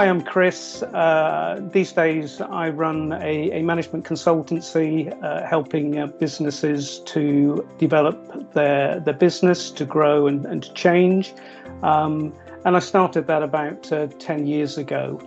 hi, I'm Chris. Uh, these days, I run a, a management consultancy uh, helping uh, businesses to develop their, their business, to grow and, and to change. Um, and I started that about uh, 10 years ago.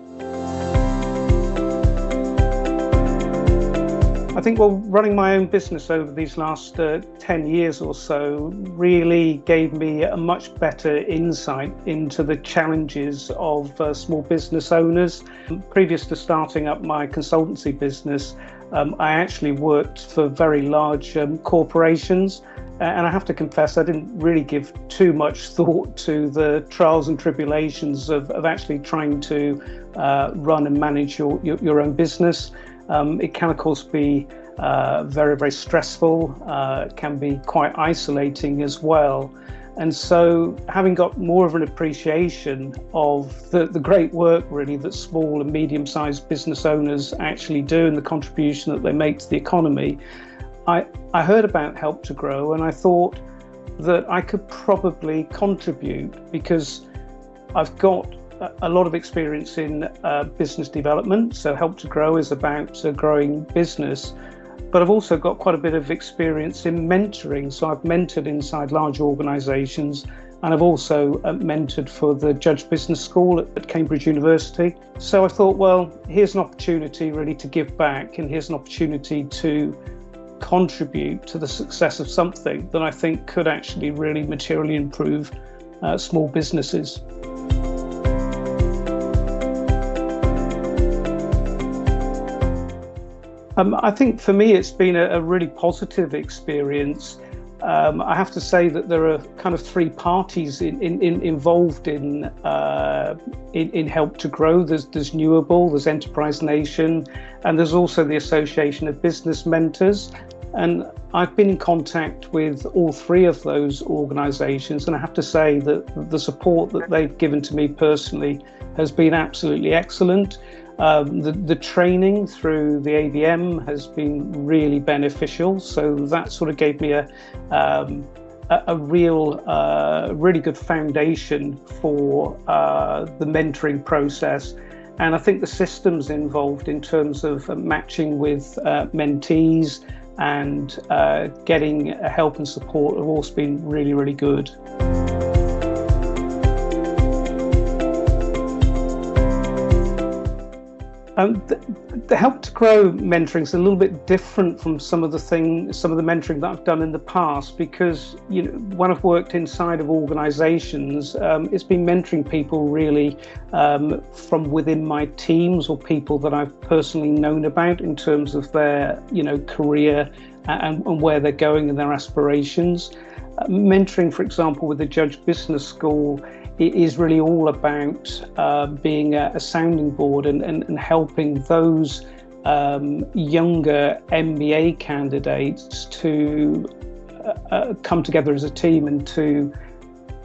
I think, well, running my own business over these last uh, 10 years or so really gave me a much better insight into the challenges of uh, small business owners. Previous to starting up my consultancy business, um, I actually worked for very large um, corporations. And I have to confess, I didn't really give too much thought to the trials and tribulations of, of actually trying to uh, run and manage your, your, your own business. Um, it can, of course, be uh, very, very stressful, uh, can be quite isolating as well. And so, having got more of an appreciation of the, the great work, really, that small and medium sized business owners actually do and the contribution that they make to the economy, I, I heard about Help to Grow and I thought that I could probably contribute because I've got a lot of experience in uh, business development. So, Help to Grow is about uh, growing business. But I've also got quite a bit of experience in mentoring. So, I've mentored inside large organizations and I've also uh, mentored for the Judge Business School at, at Cambridge University. So, I thought, well, here's an opportunity really to give back, and here's an opportunity to contribute to the success of something that I think could actually really materially improve uh, small businesses. Um, I think for me, it's been a, a really positive experience. Um, I have to say that there are kind of three parties in, in, in involved in, uh, in, Help to Grow. There's there's Newable, there's Enterprise Nation, and there's also the Association of Business Mentors. And I've been in contact with all three of those organisations, and I have to say that the support that they've given to me personally has been absolutely excellent. Um, the, the training through the ABM has been really beneficial. So that sort of gave me a, um, a, a, real, uh, really good foundation for uh, the mentoring process. And I think the systems involved in terms of matching with uh, mentees and uh, getting help and support have also been really, really good. Um, the, the, help to grow mentoring is a little bit different from some of the thing, some of the mentoring that I've done in the past because you know when I've worked inside of organisations, um, it's been mentoring people really um, from within my teams or people that I've personally known about in terms of their you know career and, and where they're going and their aspirations. Uh, mentoring, for example, with the Judge Business School it is really all about uh, being a, a, sounding board and, and, and helping those um, younger MBA candidates to uh, uh, come together as a team and to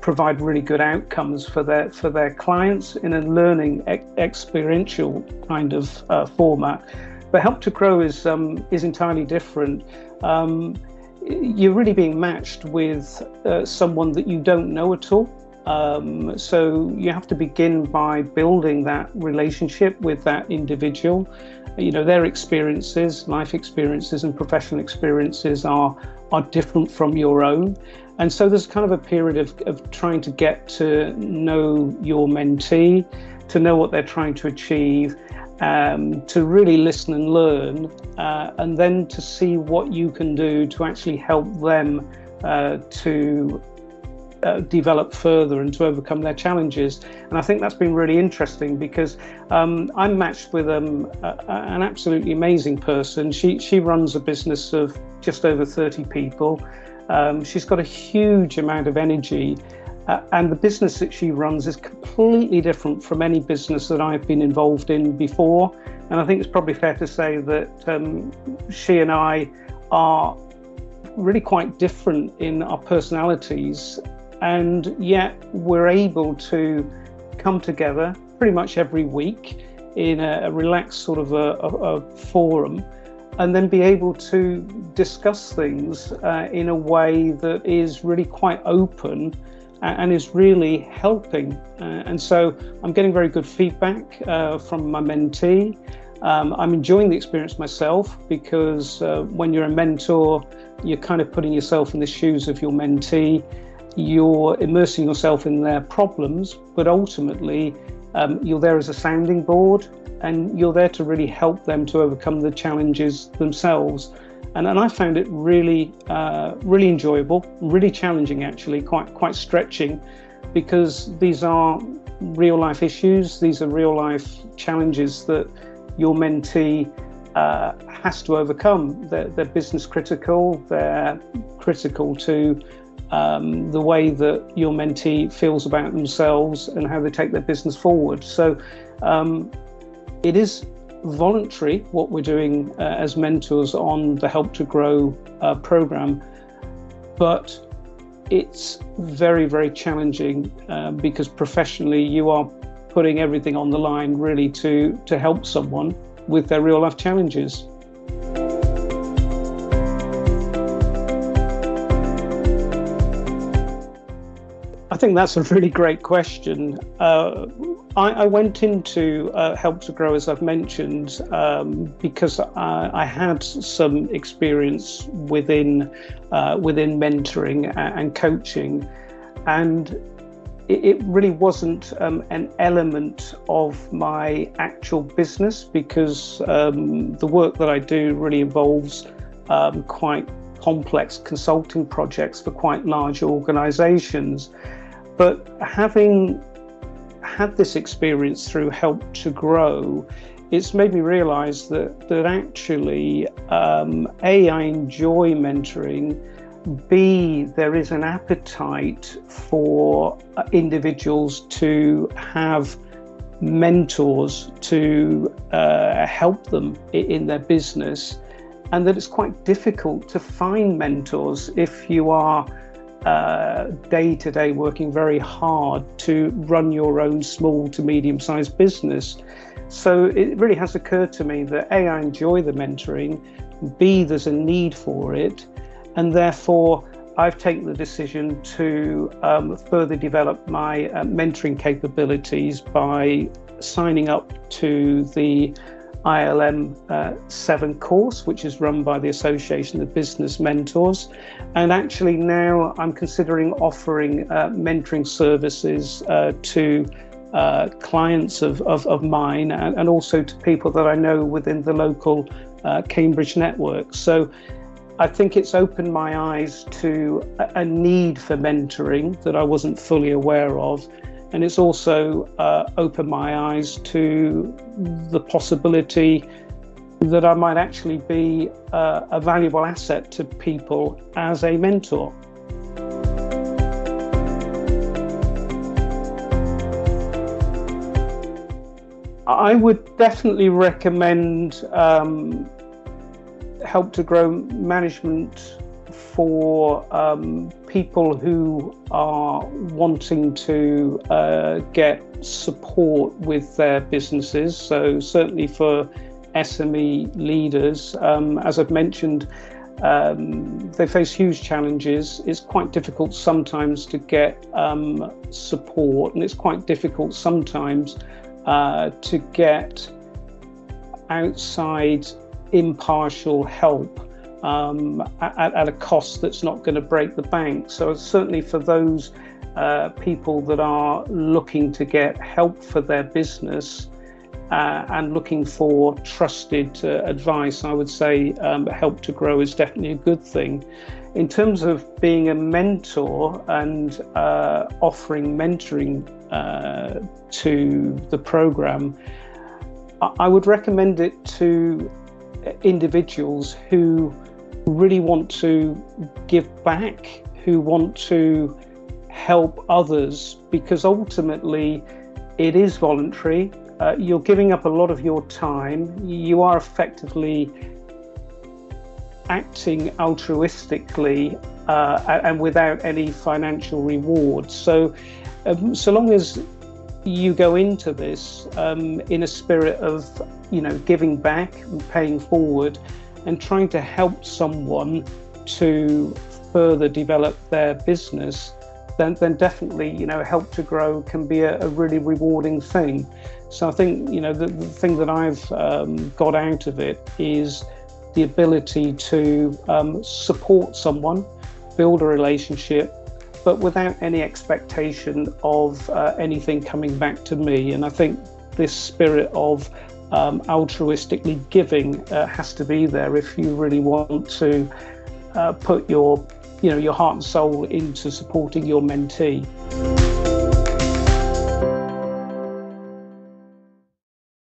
provide really good outcomes for their for their clients in a learning ex- experiential kind of uh, format. But Help to Grow is um, is entirely different. Um, you're really being matched with uh, someone that you don't know at all. Um, so you have to begin by building that relationship with that individual. You know, their experiences, life experiences, and professional experiences are are different from your own. And so there's kind of a period of, of trying to get to know your mentee, to know what they're trying to achieve, um, to really listen and learn, uh, and then to see what you can do to actually help them uh, to uh, develop further and to overcome their challenges. And I think that's been really interesting because um, I'm matched with um, a, an absolutely amazing person. She she runs a business of just over 30 people. Um, she's got a huge amount of energy. Uh, and the business that she runs is completely different from any business that I've been involved in before. And I think it's probably fair to say that um, she and I are really quite different in our personalities and yet we're able to come together pretty much every week in a, a relaxed sort of a, a, a, forum and then be able to discuss things uh, in a way that is really quite open and is really helping. Uh, and so I'm getting very good feedback uh, from my mentee. Um, I'm enjoying the experience myself because uh, when you're a mentor, you're kind of putting yourself in the shoes of your mentee. You're immersing yourself in their problems, but ultimately, um, you're there as a sounding board and you're there to really help them to overcome the challenges themselves. And, and I found it really, uh, really enjoyable, really challenging, actually, quite, quite stretching, because these are real life issues, these are real life challenges that your mentee uh, has to overcome. They're, they're, business critical, they're critical to um, the way that your mentee feels about themselves and how they take their business forward. So um, it is voluntary what we're doing uh, as mentors on the Help to Grow uh, program, but it's very, very challenging uh, because professionally you are putting everything on the line really to, to help someone with their real life challenges. I think that's a really great question. Uh, I, I, went into uh, Help to Grow, as I've mentioned, um, because I, I, had some experience within uh, within mentoring and coaching, and it, it really wasn't um, an element of my actual business because um, the work that I do really involves um, quite complex consulting projects for quite large organizations. But having had this experience through Help to Grow, it's made me realize that, that actually, um, A, I enjoy mentoring. B, there is an appetite for uh, individuals to have mentors to uh, help them in their business, and that it's quite difficult to find mentors if you are day to day working very hard to run your own small to medium sized business. So it really has occurred to me that A, I enjoy the mentoring, B, there's a need for it, and therefore I've taken the decision to um, further develop my uh, mentoring capabilities by signing up to the ILM uh, 7 course, which is run by the Association of Business Mentors. And actually, now I'm considering offering uh, mentoring services uh, to uh, clients of, of, of mine and, and, also to people that I know within the local uh, Cambridge network. So I think it's opened my eyes to a, a need for mentoring that I wasn't fully aware of and it's also uh, opened my eyes to the possibility that I might actually be uh, a valuable asset to people as a mentor. I would definitely recommend um, Help to Grow management for um, people who are wanting to uh, get support with their businesses. So, certainly for SME leaders, um, as I've mentioned, um, they face huge challenges. It's quite difficult sometimes to get um, support, and it's quite difficult sometimes uh, to get outside impartial help um, at, at, a cost that's not going to break the bank. So, certainly for those uh, people that are looking to get help for their business uh, and looking for trusted uh, advice, I would say um, Help to Grow is definitely a good thing. In terms of being a mentor and uh, offering mentoring uh, to the program, I would recommend it to individuals who really want to give back, who want to help others, because ultimately it is voluntary. Uh, you're giving up a lot of your time. You are effectively acting altruistically uh, and without any financial reward. So, um, so long as you go into this um, in a spirit of, you know, giving back and paying forward, and trying to help someone to further develop their business, then, then definitely, you know, help to grow can be a, a really rewarding thing. So I think, you know, the, the thing that I've um, got out of it is the ability to um, support someone, build a relationship, but without any expectation of uh, anything coming back to me. And I think this spirit of um, altruistically giving uh, has to be there if you really want to uh, put your you know your heart and soul into supporting your mentee.